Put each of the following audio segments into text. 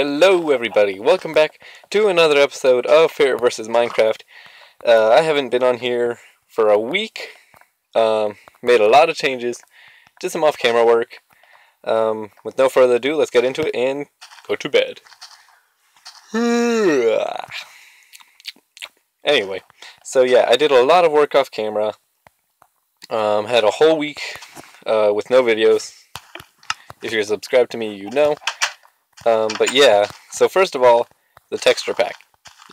Hello everybody, welcome back to another episode of Ferret vs. Minecraft. Uh, I haven't been on here for a week, um, made a lot of changes, did some off-camera work. Um, with no further ado, let's get into it and go to bed. anyway, so yeah, I did a lot of work off camera, um, had a whole week uh, with no videos. If you're subscribed to me, you know. Um, but yeah, so first of all, the texture pack.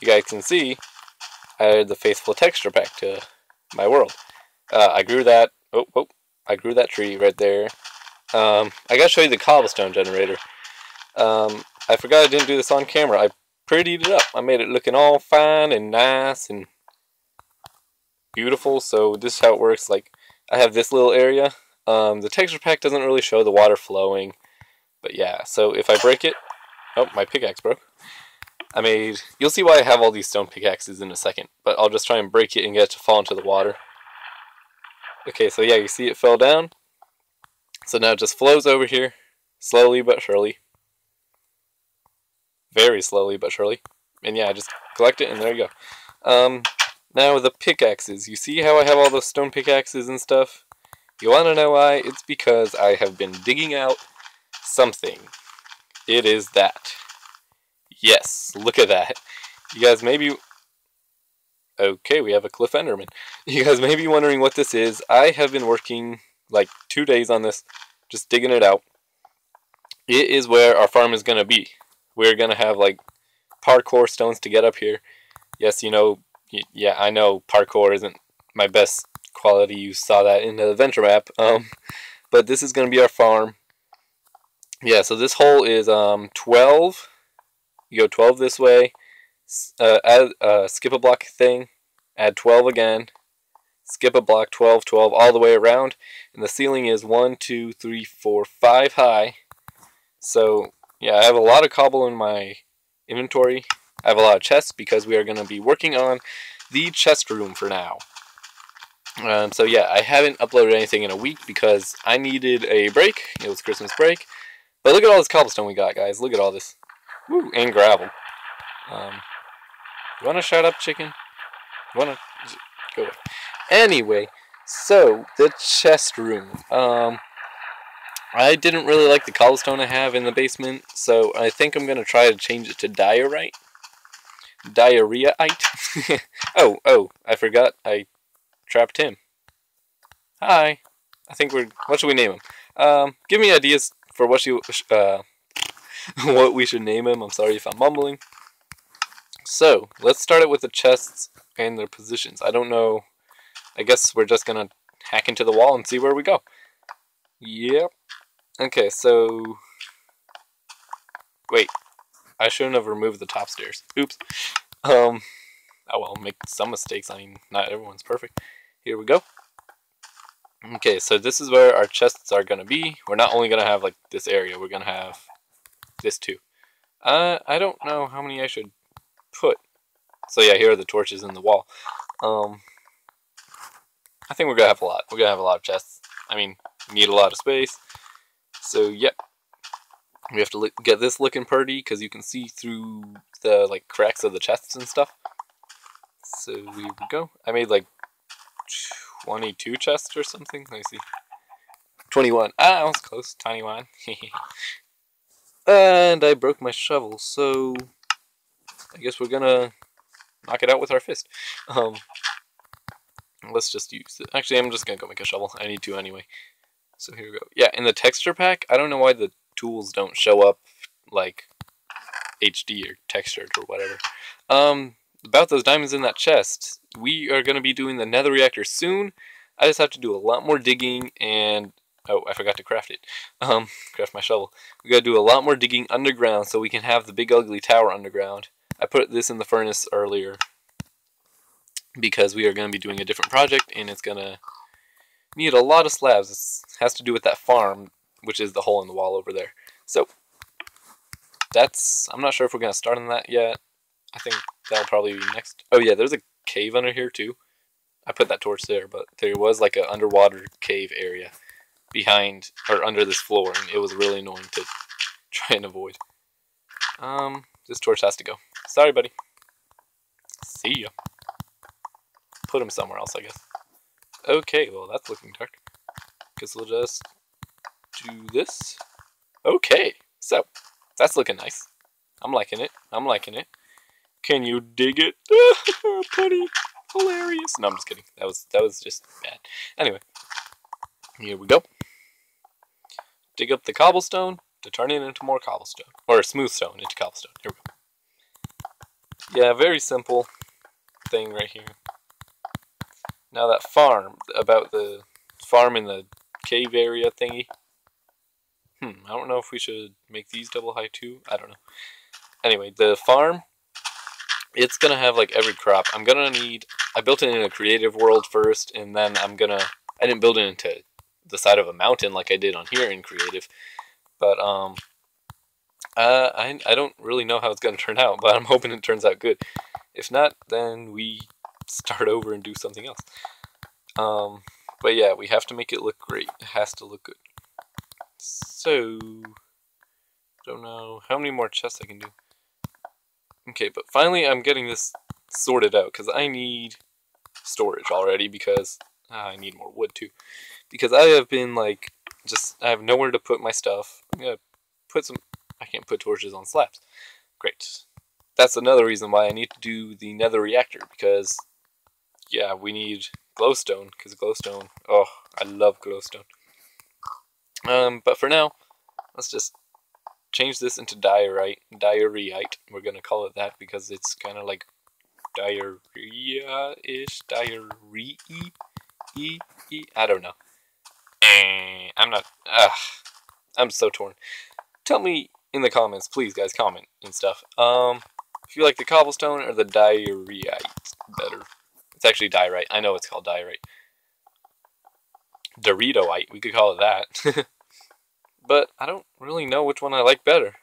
You guys can see I added the faithful texture pack to my world. Uh, I grew that, oh, oh, I grew that tree right there. Um, I gotta show you the cobblestone generator. Um, I forgot I didn't do this on camera. I prettied it up. I made it looking all fine and nice and beautiful. So this is how it works. Like, I have this little area. Um, the texture pack doesn't really show the water flowing. But yeah, so if I break it, oh, my pickaxe broke. I made, you'll see why I have all these stone pickaxes in a second, but I'll just try and break it and get it to fall into the water. Okay, so yeah, you see it fell down. So now it just flows over here, slowly but surely. Very slowly but surely. And yeah, just collect it and there you go. Um, now the pickaxes. You see how I have all those stone pickaxes and stuff? You want to know why? It's because I have been digging out something. It is that. Yes, look at that. You guys may be... Okay, we have a Cliff Enderman. You guys may be wondering what this is. I have been working like two days on this, just digging it out. It is where our farm is going to be. We're going to have like parkour stones to get up here. Yes, you know, yeah, I know parkour isn't my best quality. You saw that in the adventure map. Um, but this is going to be our farm yeah, so this hole is um, 12. You go 12 this way. Uh, add, uh, skip a block thing. Add 12 again. Skip a block 12, 12 all the way around. And the ceiling is 1, 2, 3, 4, 5 high. So, yeah, I have a lot of cobble in my inventory. I have a lot of chests because we are going to be working on the chest room for now. Um, so yeah, I haven't uploaded anything in a week because I needed a break. It was Christmas break. But look at all this cobblestone we got, guys. Look at all this. Woo, and gravel. Um, you want to shut up, chicken? You want to go away. Anyway, so the chest room. Um, I didn't really like the cobblestone I have in the basement, so I think I'm going to try to change it to diorite. Diarrheaite. oh, oh, I forgot I trapped him. Hi. I think we're... What should we name him? Um, give me ideas for what you uh, what we should name him. I'm sorry if I'm mumbling. So let's start it with the chests and their positions. I don't know. I guess we're just gonna hack into the wall and see where we go. Yep. Okay, so wait. I shouldn't have removed the top stairs. Oops. Um. Oh well, make some mistakes. I mean, not everyone's perfect. Here we go. Okay, so this is where our chests are going to be. We're not only going to have, like, this area. We're going to have this, too. Uh, I don't know how many I should put. So, yeah, here are the torches in the wall. Um, I think we're going to have a lot. We're going to have a lot of chests. I mean, need a lot of space. So, yep. We have to get this looking pretty because you can see through the, like, cracks of the chests and stuff. So, here we go. I made, like, 22 chests or something. Let me see. 21. Ah, I was close. Tiny one. and I broke my shovel, so I guess we're gonna knock it out with our fist. Um, let's just use it. Actually, I'm just gonna go make a shovel. I need to anyway. So here we go. Yeah, in the texture pack, I don't know why the tools don't show up like HD or textured or whatever. Um, about those diamonds in that chest, we are going to be doing the nether reactor soon. I just have to do a lot more digging and... Oh, I forgot to craft it. Um, craft my shovel. We got to do a lot more digging underground so we can have the big ugly tower underground. I put this in the furnace earlier because we are going to be doing a different project and it's going to need a lot of slabs. It has to do with that farm, which is the hole in the wall over there. So, that's... I'm not sure if we're going to start on that yet. I think that'll probably be next. Oh yeah, there's a cave under here too. I put that torch there, but there was like an underwater cave area behind or under this floor, and it was really annoying to try and avoid. Um, this torch has to go. Sorry, buddy. See ya. Put him somewhere else, I guess. Okay, well, that's looking dark. Guess we'll just do this. Okay, so, that's looking nice. I'm liking it. I'm liking it. Can you dig it? Buddy, hilarious. No, I'm just kidding. That was that was just bad. Anyway, here we go. Dig up the cobblestone to turn it into more cobblestone. Or smooth stone into cobblestone. Here we go. Yeah, very simple thing right here. Now that farm, about the farm in the cave area thingy. Hmm, I don't know if we should make these double high too. I don't know. Anyway, the farm, it's gonna have like every crop. I'm gonna need, I built it in a creative world first, and then I'm gonna, I didn't build it into the side of a mountain like I did on here in creative. But, um, uh, I, I don't really know how it's gonna turn out, but I'm hoping it turns out good. If not, then we start over and do something else. Um, but yeah, we have to make it look great. It has to look good. So, don't know how many more chests I can do. Okay, but finally I'm getting this sorted out because I need storage already because uh, I need more wood too. Because I have been like, just, I have nowhere to put my stuff. I'm gonna put some, I can't put torches on slabs. Great. That's another reason why I need to do the nether reactor because, yeah, we need glowstone because glowstone, oh, I love glowstone. Um, but for now, let's just change this into diorite, diorite. We're gonna call it that because it's kind of like diarrhea-ish, diarrhea. I don't know. Eh, I'm not. Ugh, I'm so torn. Tell me in the comments, please, guys, comment and stuff. Um, if you like the cobblestone or the diorite better. It's actually diorite. I know it's called diorite. Doritoite, we could call it that. but I don't really know which one I like better.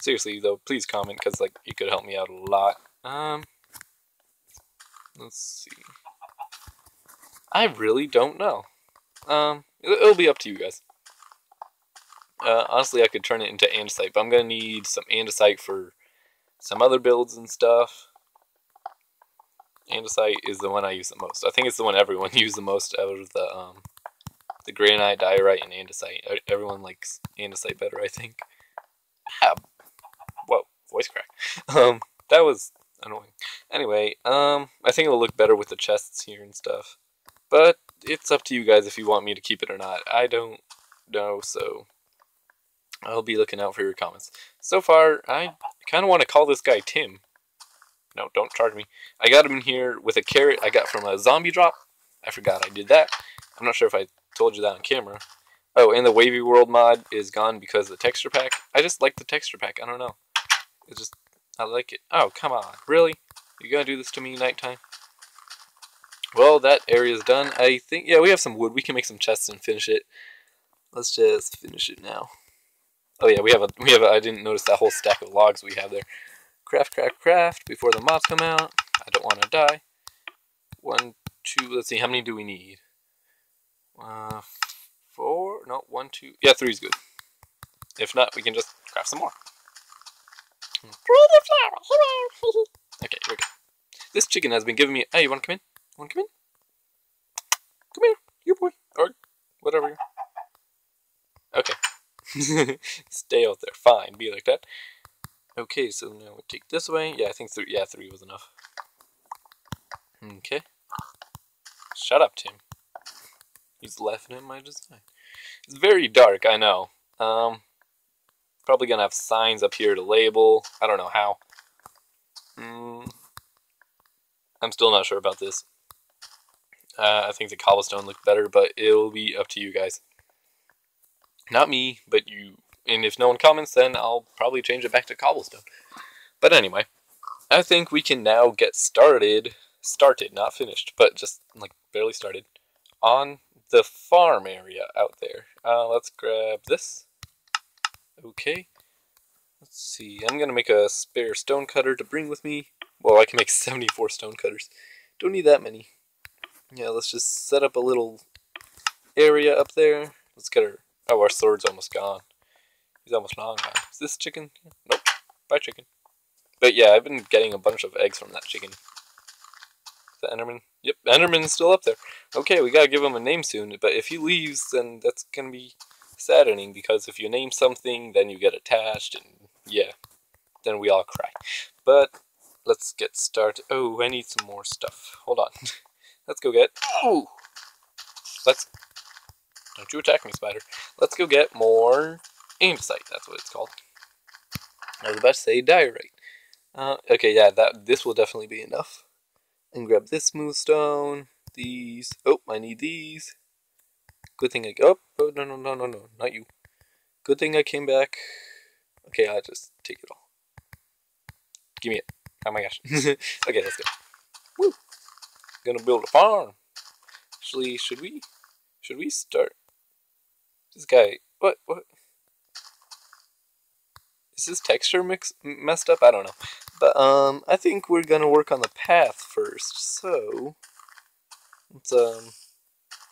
Seriously, though, please comment, because, like, it could help me out a lot. Um, let's see. I really don't know. Um, it'll be up to you guys. Uh, honestly, I could turn it into andesite, but I'm going to need some andesite for some other builds and stuff. Andesite is the one I use the most. I think it's the one everyone uses the most out of the um, the granite, diorite, and andesite. Everyone likes andesite better, I think. Ah, whoa, voice crack. Um, that was annoying. Anyway, um, I think it'll look better with the chests here and stuff. But it's up to you guys if you want me to keep it or not. I don't know, so I'll be looking out for your comments. So far, I kind of want to call this guy Tim. No, don't charge me. I got him in here with a carrot I got from a zombie drop. I forgot I did that. I'm not sure if I told you that on camera. Oh, and the Wavy World mod is gone because the texture pack. I just like the texture pack. I don't know. It's just, I like it. Oh, come on. Really? You gonna do this to me nighttime? Well, that area's done. I think, yeah, we have some wood. We can make some chests and finish it. Let's just finish it now. Oh yeah, we have a, we have a, I didn't notice that whole stack of logs we have there. Craft, craft, craft before the mobs come out. I don't want to die. One, two, let's see, how many do we need? Uh, four, no, one, two, yeah, three is good. If not, we can just craft some more. okay, here we go. This chicken has been giving me, hey, you want to come in? Want to come in? Come here, you boy, or whatever. Okay. Stay out there, fine, be like that. Okay, so now we take this away. Yeah, I think three. Yeah, three was enough. Okay. Shut up, Tim. He's laughing at my design. It's very dark, I know. Um, probably gonna have signs up here to label. I don't know how. Mm, I'm still not sure about this. Uh, I think the cobblestone looked better, but it'll be up to you guys. Not me, but you and if no one comments, then I'll probably change it back to cobblestone. But anyway, I think we can now get started. Started, not finished, but just like barely started on the farm area out there. Uh, let's grab this. Okay. Let's see. I'm gonna make a spare stone cutter to bring with me. Well, I can make 74 stone cutters. Don't need that many. Yeah, let's just set up a little area up there. Let's get our. Oh, our sword's almost gone. He's almost long gone. Is this chicken? Nope. Bye, chicken. But yeah, I've been getting a bunch of eggs from that chicken. The Enderman? Yep, Enderman's still up there. Okay, we gotta give him a name soon, but if he leaves, then that's gonna be saddening, because if you name something, then you get attached, and yeah, then we all cry. But, let's get started. Oh, I need some more stuff. Hold on. let's go get... Oh! Let's... Don't you attack me, spider. Let's go get more andesite, that's what it's called. I was about to say diorite. Uh, okay, yeah, that this will definitely be enough and grab this smooth stone, these, oh, I need these. Good thing I, oh, oh, no, no, no, no, no, not you. Good thing I came back. Okay, I'll just take it all. Give me it. Oh my gosh. okay, let's go. Woo! Gonna build a farm. Actually, should we, should we start? This guy, what, what? Is this texture mix messed up? I don't know. But um, I think we're gonna work on the path first. So let's um,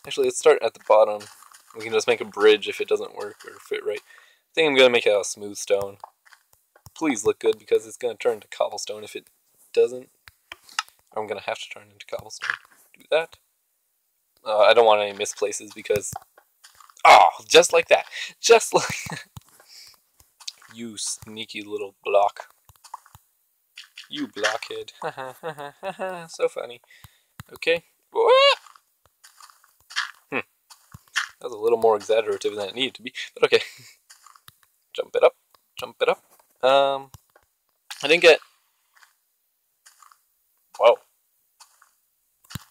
actually let's start at the bottom. We can just make a bridge if it doesn't work or fit right. I think I'm gonna make it out of smooth stone. Please look good because it's gonna turn to cobblestone if it doesn't. I'm gonna have to turn into cobblestone. Do that. Uh, I don't want any misplaces because oh, just like that, just like you sneaky little block. You blockhead. so funny. Okay. Hmm. That was a little more exaggerative than it needed to be, but okay. jump it up. Jump it up. Um, I didn't get... Whoa.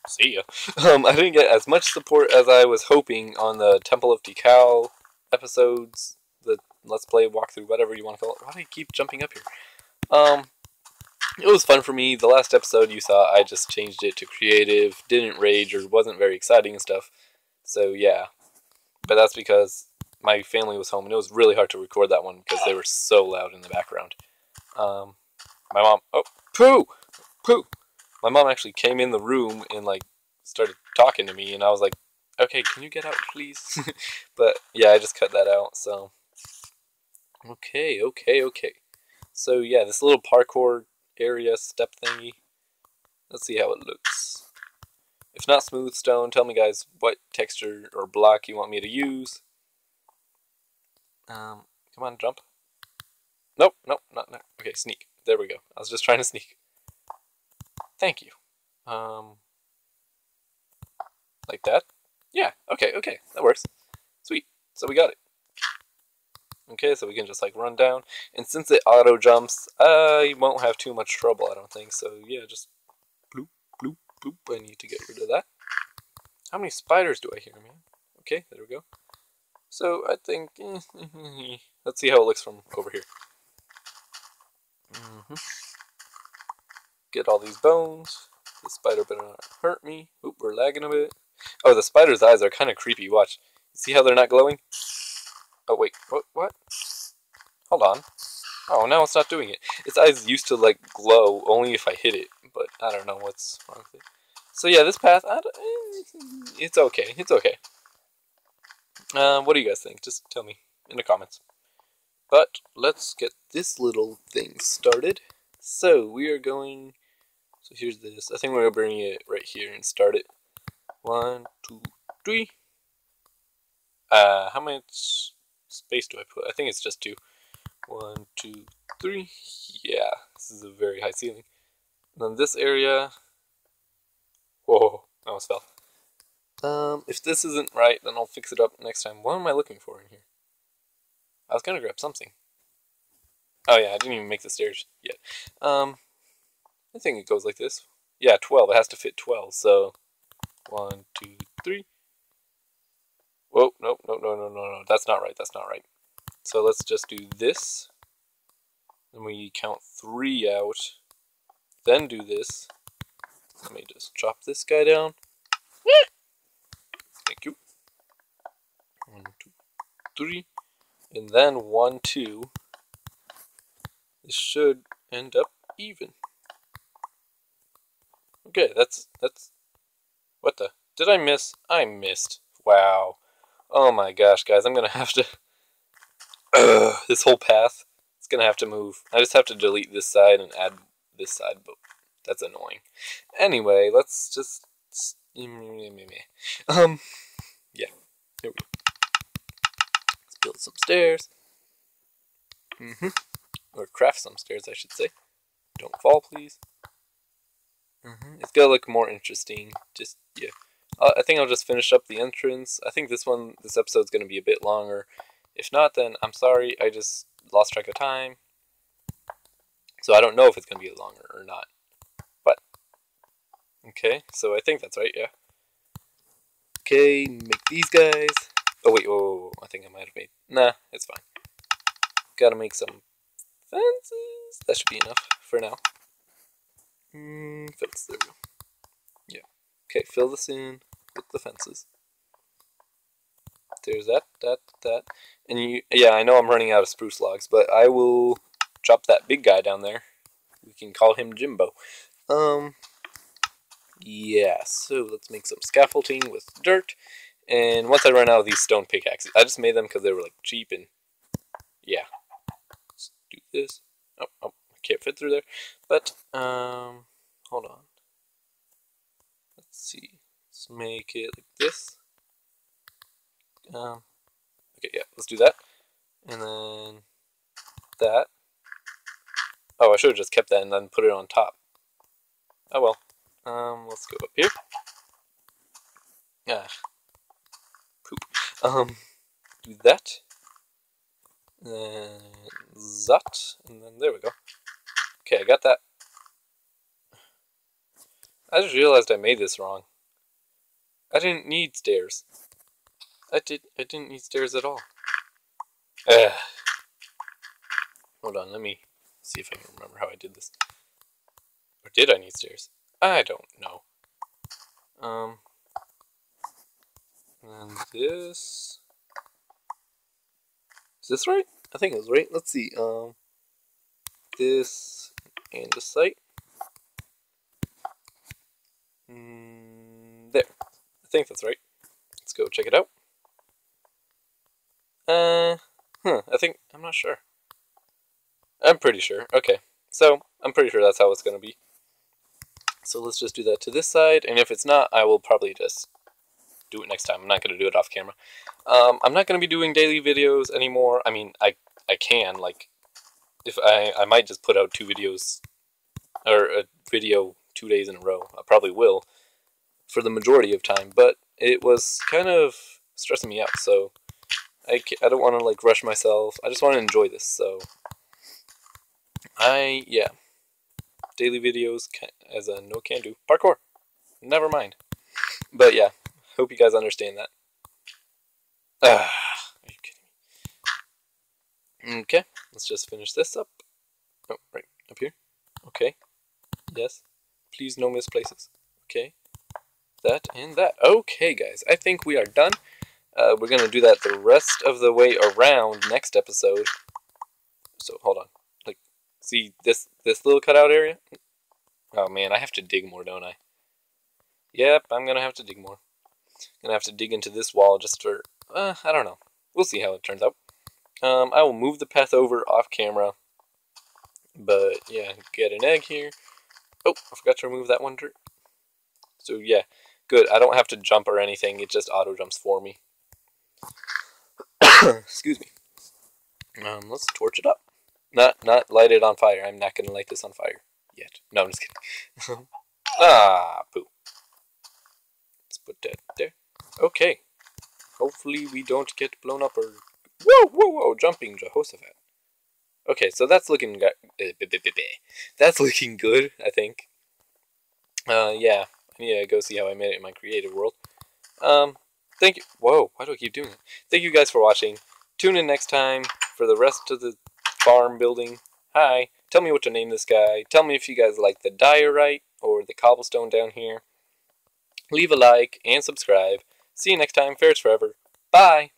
See ya. Um, I didn't get as much support as I was hoping on the Temple of Tikal episodes, the Let's Play walkthrough, whatever you want to call it. Why do I keep jumping up here? Um, it was fun for me. The last episode you saw, I just changed it to creative, didn't rage or wasn't very exciting and stuff. So yeah, but that's because my family was home and it was really hard to record that one because they were so loud in the background. Um, my mom, oh, poo, poo. My mom actually came in the room and like started talking to me, and I was like, okay, can you get out, please? but yeah, I just cut that out. So okay, okay, okay. So yeah, this little parkour area step thingy. Let's see how it looks. If not smooth stone, tell me guys what texture or block you want me to use. Um, come on, jump. Nope, nope, not, not. Okay, sneak. There we go. I was just trying to sneak. Thank you. Um, like that? Yeah, okay, okay, that works. Sweet. So we got it. Okay, so we can just like run down. And since it auto jumps, I won't have too much trouble, I don't think. So yeah, just bloop, bloop, bloop. I need to get rid of that. How many spiders do I hear, man? Okay, there we go. So I think, let's see how it looks from over here. Mm -hmm. Get all these bones. The spider better not hurt me. Oop, we're lagging a bit. Oh, the spider's eyes are kind of creepy. Watch. See how they're not glowing? Oh, wait. What? What? Hold on. Oh, now it's not doing it. Its eyes used to, like, glow only if I hit it, but I don't know what's wrong with it. So, yeah, this path, eh, it's okay. It's okay. Uh, what do you guys think? Just tell me in the comments. But let's get this little thing started. So, we are going... So, here's this. I think we're going to bring it right here and start it. One, two, three. Uh, how much space do I put? I think it's just two. One, two, three. Yeah, this is a very high ceiling. And then this area. Whoa, I almost fell. Um, if this isn't right, then I'll fix it up next time. What am I looking for in here? I was gonna grab something. Oh yeah, I didn't even make the stairs yet. Um, I think it goes like this. Yeah, 12. It has to fit 12, so... One, two, three. Whoa, no, no, no, no, no, no. That's not right. That's not right. So let's just do this. Then we count three out. Then do this. Let me just chop this guy down. Thank you. One, two, three. And then one, two. This should end up even. Okay, that's, that's, what the, did I miss? I missed. Wow. Oh my gosh, guys, I'm gonna have to... Ugh, this whole path. It's gonna have to move. I just have to delete this side and add this side, but that's annoying. Anyway, let's just um yeah. Here we go. Let's build some stairs. Mm-hmm. Or craft some stairs, I should say. Don't fall, please. Mm-hmm. It's gonna look more interesting. Just yeah. Uh, I think I'll just finish up the entrance. I think this one, this episode's gonna be a bit longer. If not, then I'm sorry. I just lost track of time. So I don't know if it's gonna be longer or not. But okay, so I think that's right. Yeah. Okay, make these guys. Oh wait, oh, I think I might have made. Nah, it's fine. Gotta make some fences. That should be enough for now. Mm, fence, there we go. Okay, fill this in with the fences. There's that, that, that. And you, yeah, I know I'm running out of spruce logs, but I will chop that big guy down there. We can call him Jimbo. Um, yeah, so let's make some scaffolding with dirt. And once I run out of these stone pickaxes, I just made them because they were like cheap and yeah. Let's do this. Oh, oh, I can't fit through there. But, um, hold on. Let's see. Let's make it like this. Um, okay, yeah, let's do that. And then that. Oh, I should have just kept that and then put it on top. Oh well. Um, let's go up here. Ah. Poop. Um, do that. And that. And then there we go. Okay, I got that. I just realized I made this wrong. I didn't need stairs. I did I didn't need stairs at all. Ugh. Hold on, let me see if I can remember how I did this. Or did I need stairs? I don't know. Um, and this... Is this right? I think it was right. Let's see. Um, this and the site. Mm, there. I think that's right. Let's go check it out. Uh, huh, I think, I'm not sure. I'm pretty sure. Okay, so I'm pretty sure that's how it's going to be. So let's just do that to this side, and if it's not, I will probably just do it next time. I'm not going to do it off camera. Um, I'm not going to be doing daily videos anymore. I mean, I I can, like, if I, I might just put out two videos, or a video two days in a row. I probably will, for the majority of time, but it was kind of stressing me out, so I, I don't want to, like, rush myself. I just want to enjoy this, so I, yeah daily videos as a no can do. Parkour! Never mind. But yeah, hope you guys understand that. Ah, are you kidding me? Okay, let's just finish this up. Oh, right, up here. Okay. Yes. Please no misplaces. Okay. That and that. Okay, guys, I think we are done. Uh, we're going to do that the rest of the way around next episode. So, hold on. Like see this this little cutout area? Oh man, I have to dig more, don't I? Yep, I'm gonna have to dig more. Gonna have to dig into this wall just for uh, I don't know. We'll see how it turns out. Um, I will move the path over off camera. But yeah, get an egg here. Oh, I forgot to remove that one dirt. So yeah, good. I don't have to jump or anything. It just auto jumps for me. Excuse me. Um, let's torch it up. Not, not light it on fire. I'm not going to light this on fire yet. No, I'm just kidding. ah, poo. Let's put that there. Okay. Hopefully we don't get blown up or... Whoa, whoa, whoa, jumping Jehoshaphat. Okay, so that's looking... good. That's looking good, I think. Uh, yeah. I need to go see how I made it in my creative world. Um, thank you. Whoa, why do I keep doing it? Thank you guys for watching. Tune in next time for the rest of the farm building. Hi, tell me what to name this guy. Tell me if you guys like the diorite or the cobblestone down here. Leave a like and subscribe. See you next time. Ferrets forever. Bye.